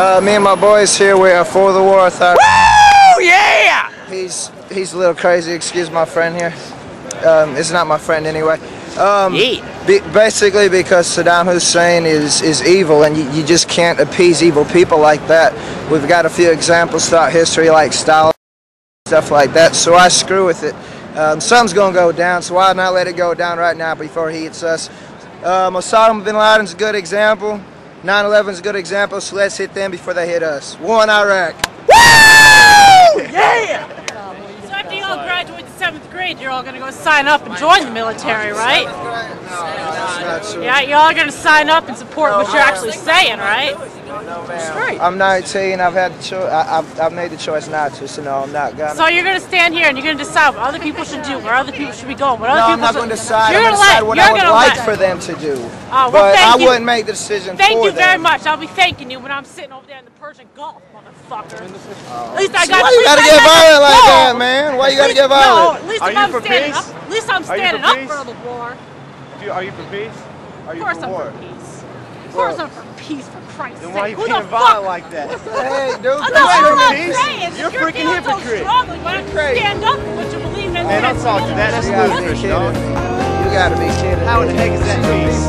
Uh, me and my boys here, we are for the war authority. Woo! Yeah! He's he's a little crazy. Excuse my friend here. Um, it's not my friend anyway. Um, Yeah. be, basically, because Saddam Hussein is is evil, and you, you just can't appease evil people like that. We've got a few examples throughout history, like Stalin, stuff like that. So I screw with it. Um, something's gonna go down, so why not let it go down right now before he hits us? Um, Osama bin Laden's a good example. 9/11's a good example. So let's hit them before they hit us. One Iraq. Woo! Yeah! So after you all graduate to seventh grade, you're all gonna go sign up and join the military, right? Not sure. Yeah, you're all gonna sign up and support what you're actually saying, right? I'm 19. I've had the cho- I, I've, I've made the choice not to, so no, I'm not gonna. So you're gonna stand here and you're gonna decide what other people should do, where other people should be going, what other no, people I'm not going to decide. You're I'm going to gonna decide let- what you're I would like let- for them to do. Oh, well, but thank I you. wouldn't make the decision Thank for you very much. I'll be thanking you when I'm sitting over there in the Persian Gulf, motherfucker. Oh. At least I So got. why you gotta get violent like No. that, man? Why you gotta At get least- No, at least Are if you I'm for standing peace? up. At least I'm Are you for standing up for the war. Do you- Are you for peace? Are Of you course for I'm war? For peace. Of course I'm for peace, for Christ's Then why are you Who being the violent fuck? like that? Hey, dude, I'm come not, on, I'm not man. peace? praying. You're a You're freaking feeling so hypocrite. strongly. Why don't crazy. stand up for what you believe in? Man, don't talk to that. That's You gotta be ludicrous, kidding dog. You gotta be kidding How in me. the heck is that peace?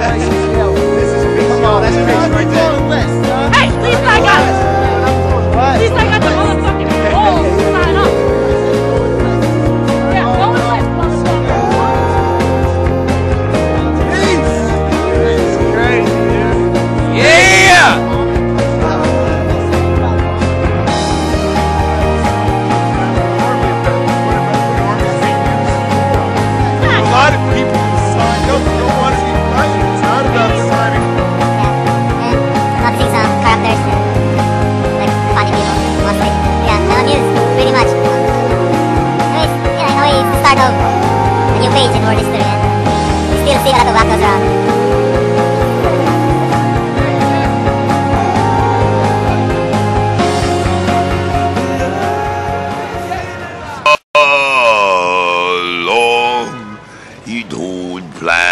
This This is peace. Come on, that's peace right there. A lot of people signed up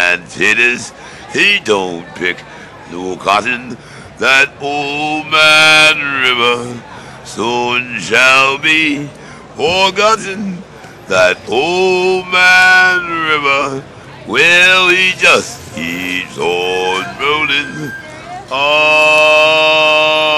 plant tennis. He don't pick no cotton. That old man river soon shall be forgotten. That old man river, well, he just keeps on rolling on.